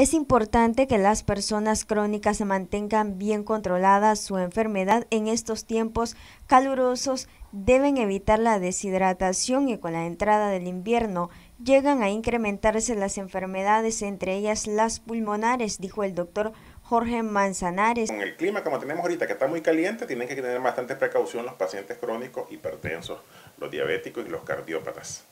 Es importante que las personas crónicas mantengan bien controlada su enfermedad en estos tiempos calurosos. Deben evitar la deshidratación y con la entrada del invierno llegan a incrementarse las enfermedades, entre ellas las pulmonares, dijo el doctor Jorge Manzanares. Con el clima como tenemos ahorita, que está muy caliente, tienen que tener bastante precaución los pacientes crónicos, hipertensos, los diabéticos y los cardiópatas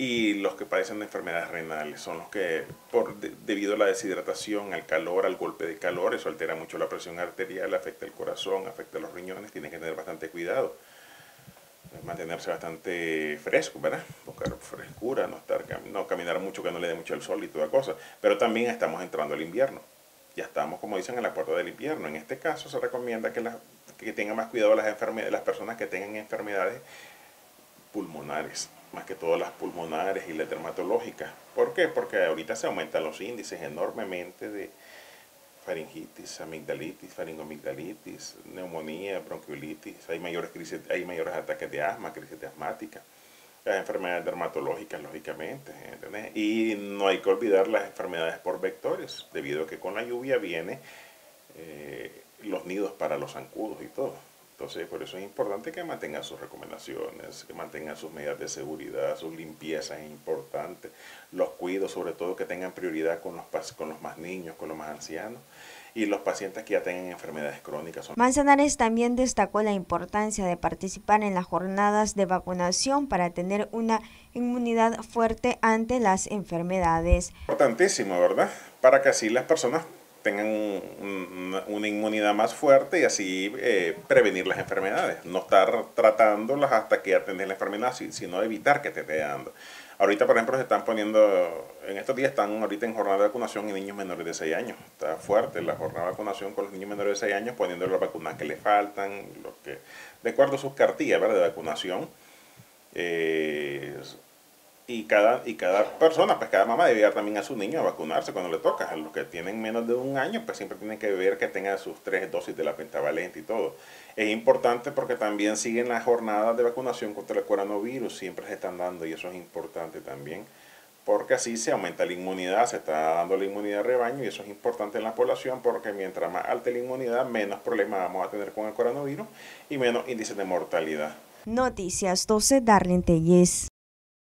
y los que padecen de enfermedades renales son los que, por, debido a la deshidratación, al calor, al golpe de calor, eso altera mucho la presión arterial, afecta el corazón, afecta los riñones, tienen que tener bastante cuidado, mantenerse bastante fresco, ¿verdad? Buscar frescura, no, estar, no caminar mucho, que no le dé mucho el sol y toda cosa, pero también estamos entrando al invierno, ya estamos, como dicen, en la puerta del invierno, en este caso se recomienda que, que tengan más cuidado las, enfermedades, las personas que tengan enfermedades pulmonares, más que todas las pulmonares y las dermatológicas. ¿Por qué? Porque ahorita se aumentan los índices enormemente de faringitis, amigdalitis, faringomigdalitis, neumonía, bronquiolitis, hay mayores, crisis, hay mayores ataques de asma, crisis asmática, las enfermedades dermatológicas, lógicamente, Y no hay que olvidar las enfermedades por vectores, debido a que con la lluvia vienen eh, los nidos para los zancudos y todo. Entonces, por eso es importante que mantengan sus recomendaciones, que mantengan sus medidas de seguridad, sus limpiezas es importante, los cuidos, sobre todo que tengan prioridad con los, con los más niños, con los más ancianos y los pacientes que ya tengan enfermedades crónicas. Manzanares también destacó la importancia de participar en las jornadas de vacunación para tener una inmunidad fuerte ante las enfermedades. Importantísimo, ¿verdad? Para que así las personas tengan una inmunidad más fuerte y así eh, prevenir las enfermedades. No estar tratándolas hasta que atender la enfermedad, sino evitar que te esté dando. Ahorita, por ejemplo, se están poniendo, en estos días están ahorita en jornada de vacunación en niños menores de 6 años. Está fuerte la jornada de vacunación con los niños menores de 6 años, poniendo las vacunas que le faltan, lo que, de acuerdo a sus cartillas de vacunación. Eh, y cada, y cada persona, pues cada mamá debe ir también a su niño a vacunarse cuando le toca. Los que tienen menos de un año, pues siempre tienen que ver que tenga sus tres dosis de la pentavalente y todo. Es importante porque también siguen las jornadas de vacunación contra el coronavirus, siempre se están dando y eso es importante también, porque así se aumenta la inmunidad, se está dando la inmunidad de rebaño y eso es importante en la población porque mientras más alta la inmunidad, menos problemas vamos a tener con el coronavirus y menos índices de mortalidad. Noticias 12, Darlene Telles.